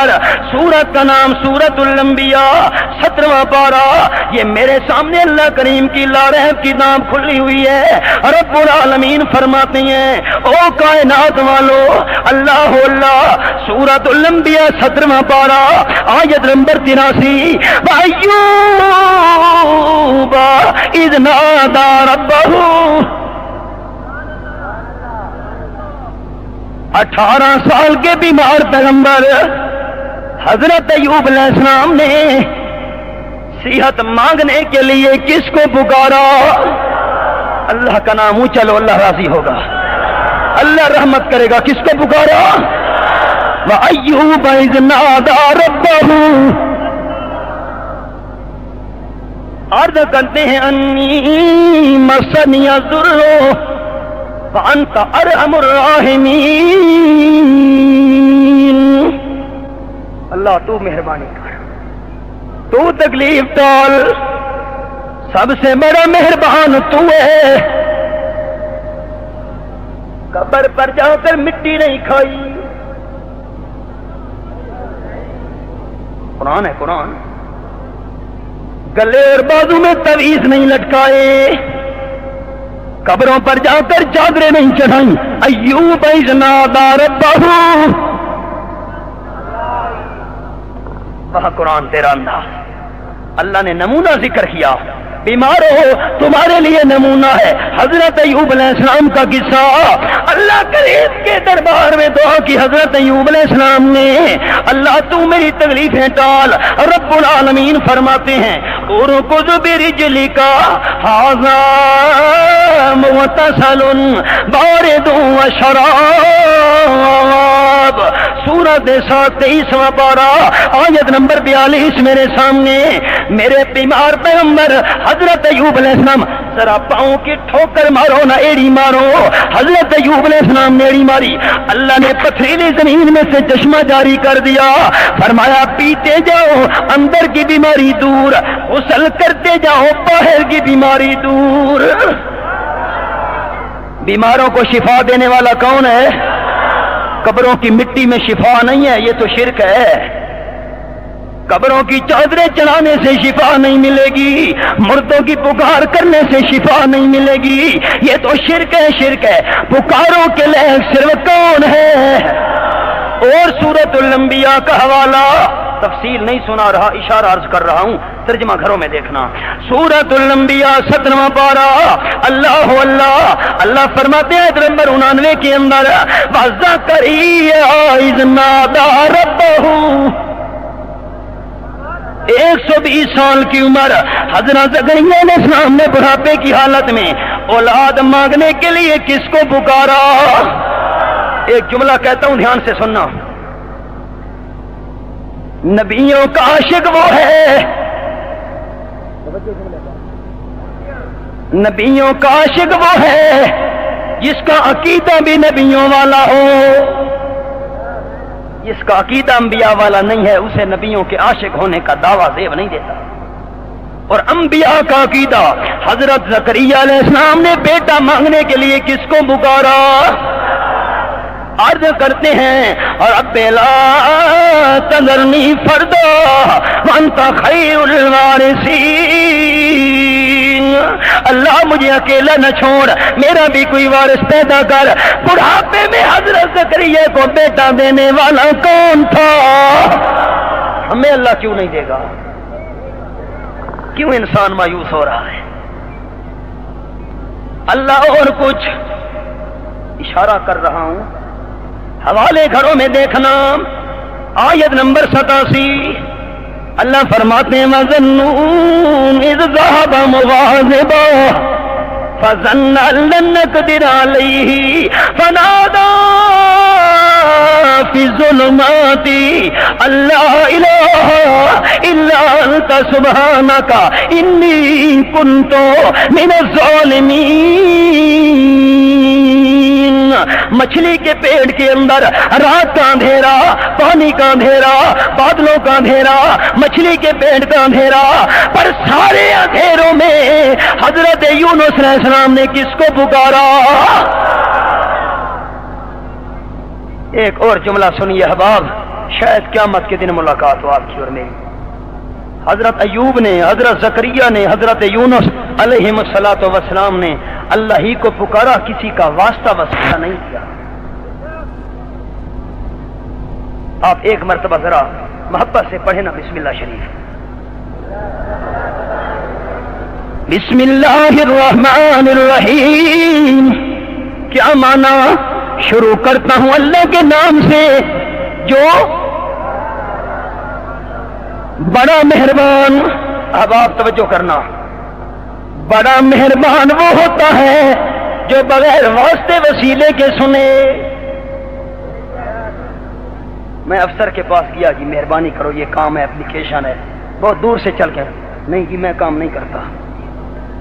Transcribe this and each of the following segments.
अंदर सूरत का नाम सूरत उलंबिया सत्रवा पारा। ये मेरे सामने अल्लाह करीम की लारहब की नाम खुली हुई है। रब्बुल आलमीन फरमाते हैं, ओ कायनात वालो, अल्लाह अल्लाह सूरत उलंबिया सत्रवा पारा, आयत नंबर तिरासी अय्यूबा इद नादा अठारह साल के बीमार पैगंबर हज़रत अयूब अलैहिस्सलाम ने सेहत मांगने के लिए किसको पुकारा? अल्लाह का नाम चलो अल्लाह राज़ी होगा। अल्लाह रहमत करेगा। किसको पुकारा? अयूब अर्ज़ करते हैं, अन्नी मसनिया दुर्रो अंत अरहमुर्राहिमीन अल्लाह, तू मेहरबानी कर। तू तकलीफ़ टाल सबसे बड़ा मेहरबान तू है। कब्र पर जाकर मिट्टी नहीं खाई। कुरान है, कुरान। गले और बाजू में तवीज नहीं लटकाए। कब्रों पर जाकर चादरें नहीं चढ़ाई। अयूब इजनादार बहु वह कुरान तेरा अंदाज अल्लाह ने नमूना ज़िक्र किया, बीमार हो, तुम्हारे लिए नमूना है। हज़रत अलैहिस्सलाम का किस्सा। अल्लाह करीम के दरबार में दुआ की हज़रत अलैहिस्सलाम ने, अल्लाह तू मेरी तकलीफें टाल, रब्बुल आलमीन फरमाते हैं और कुछ बिरिजली का हाजा मुतसलुन बारे दो शराब। सूरत सात तेईसवा पारा आयत नंबर बयालीस मेरे सामने। मेरे बीमार पैगंबर, हज़रत अयूब अलैहिस्सलाम जरा पाओ की ठोकर मारो ना, एड़ी मारो। हज़रत अयूब अलैहिस्सलाम ने एड़ी मारी। अल्लाह ने पथरीली ज़मीन में से चश्मा जारी कर दिया। फरमाया, पीते जाओ, अंदर की बीमारी दूर। उसल करते जाओ, बाहर की बीमारी दूर। बीमारों को शिफा देने वाला कौन है? कब्रों की मिट्टी में शिफा नहीं है, ये तो शिरक है। कब्रों की चादरें चढ़ाने से शिफा नहीं मिलेगी, मुर्दों की पुकार करने से शिफा नहीं मिलेगी। ये तो शिरक है शिरक है। पुकारों के लिए सिर्फ़ कौन है? और सूरत लंबिया का हवाला तफसील नहीं सुना रहा, इशारा अर्ज़ कर रहा हूँ, तर्जमा घरों में देखना। सूरत लंबिया सत्रवा पारा, अल्लाह अल्लाह अल्लाह फरमाते हैं नंबर उनानवे के अंदर वजा एक सौ बीस साल की उम्र, हज़रत जकरिया ने सामने बुढ़ापे की हालत में, औलाद मांगने के लिए किसको पुकारा? एक जुमला कहता हूँ, ध्यान से सुनना। नबियों का आशिक वो है। नबियों का आशिक वो है, जिसका अकीदा भी नबियों वाला हो। जिसका अकीदा अंबिया वाला नहीं है, उसे नबियों के आशिक होने का दावा जेब नहीं देता। और अंबिया का अकीदा हज़रत जकरिया ने बेटा मांगने के लिए किसको पुकारा? अर्ज़ करते हैं। और अब बेला तजरनी फरदो मनता खैरुल वारिसीन। अल्लाह मुझे अकेला न छोड़, मेरा भी कोई वारिस पैदा कर। बुढ़ापे में हज़रत जकरिया को बेटा देने वाला कौन था? हमें अल्लाह क्यों नहीं देगा? क्यों इंसान मायूस हो रहा है? अल्लाह और कुछ इशारा कर रहा हूँ हवाले घरों में देखना। आयत नंबर सतासी। अल्लाह फरमाते अल्लाह इल्ला अंत सुब्हानका, इन्नी कुन्तु मिनज़ ज़ालिमीन। मछली के पेड़ के अंदर रात का अंधेरा, पानी का अंधेरा, बादलों का अंधेरा, मछली के पेड़ का अंधेरा, पर सारे अंधेरों में हज़रत यूनुस सलाम ने किसको पुकारा? एक और जुमला सुनिए हबाब शायद क्यामत के दिन मुलाकात हो आपकी और मेरी। हज़रत अयूब ने, हज़रत जकरिया ने, हज़रत यूनुस अलैहिस्सलातो वसलाम ने अल्लाह ही को पुकारा, किसी का वास्ता वस्ता नहीं किया। आप एक मरतबा जरा मोहब्बत से पढ़े ना, बिस्मिल्लाह शरीफ। बिस्मिल्लाहिर्रहमानिर्रहीम। क्या माना? शुरू करता हूँ अल्लाह के नाम से, जो बड़ा मेहरबान। अब आप तवज्जो करना। बड़ा मेहरबान वो होता है जो बगैर वास्ते वसीले के सुने। मैं अफसर के पास गया जी मेहरबानी करो ये काम है एप्लीकेशन है। बहुत दूर से चल कर नहीं जी मैं काम नहीं करता।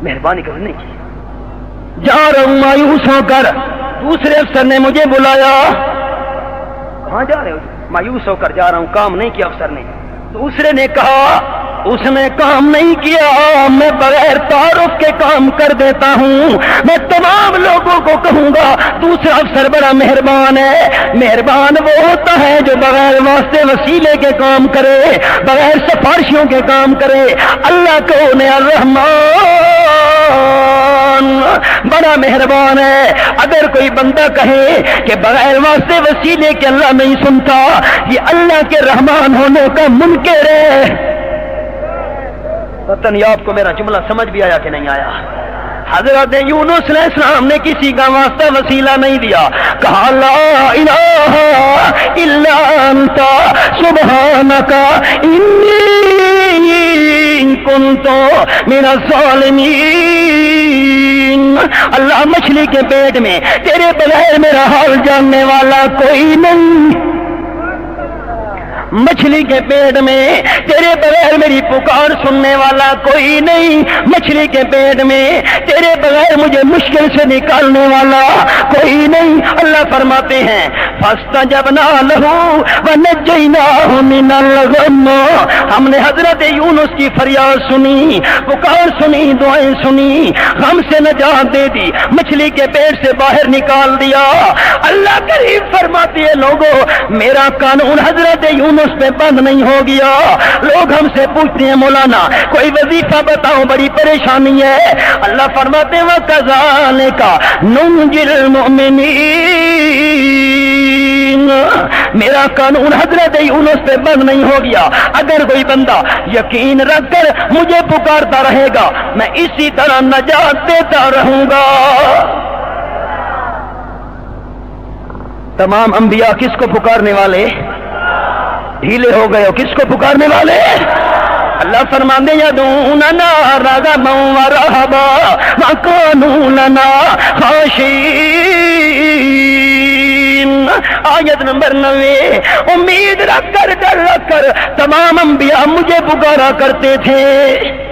मेहरबानी करो नहीं की जा रहा हूँ मायूस होकर। दूसरे अफसर ने मुझे बुलाया। कहा जा रहे हो? मायूस होकर जा रहा हूँ काम नहीं किया अफसर ने। दूसरे ने कहा, उसने काम नहीं किया, मैं बगैर तारुफ के काम कर देता हूँ। मैं तमाम लोगों को कहूँगा, दूसरा अफसर बड़ा मेहरबान है। मेहरबान वो होता है जो बगैर वास्ते वसीले के काम करे, बगैर सिफारिशों के काम करे। अल्लाह को रहमान बड़ा मेहरबान है। अगर कोई बंदा कहे कि बगैर वास्ते वसीले के अल्लाह नहीं सुनता, ये अल्लाह के रहमान होने का मुनकर है। पता नहीं आपको मेरा जुमला समझ भी आया कि नहीं आया। हज़रत यूनुस इस्लाम ने किसी का वास्ता वसीला नहीं दिया। कहा, ला इलाहा इल्ला अंता, सुबहानका इन्नी कुंतो मेरा सालमीन अल्लाह मछली के पेट में तेरे बगैर मेरा हाल जानने वाला कोई नहीं। मछली के पेट में, तेरे बगैर मेरी पुकार सुनने वाला कोई नहीं। मछली के पेट में, तेरे बगैर मुझे मुश्किल से निकालने वाला कोई नहीं। अल्लाह फरमाते हैं, फस्ता जब ना लहू व नजैना हमने हज़रत यूनुस की फरियाद सुनी, पुकार सुनी, दुआएँ सुनी हमसे नजात दे दी, मछली के पेट से बाहर निकाल दिया। अल्लाह करीब फरमाती है, लोगों, मेरा कानून हज़रत यूनुस उस पे बंद नहीं हो गया लोग हमसे पूछते हैं, मौलाना, कोई वजीफा बताओ, बड़ी परेशानी है। अल्लाह फरमाते वह कजाने का नुंजिल मेरा कानून हज़रत यूनुस पे बंद नहीं हो गया। अगर कोई बंदा यकीन रखकर मुझे पुकारता रहेगा, मैं इसी तरह नजात देता रहूँगा। तमाम अंबिया किसको पुकारने वाले? ढीले हो गए हो। किसको पुकारने वाले? अल्लाह फरमाते, यदून ना रागा रहबा मकानूनना खाशीन। आयत नंबर नवे, उम्मीद रख कर, डर रख कर, तमाम अंबिया मुझे पुकारा करते थे।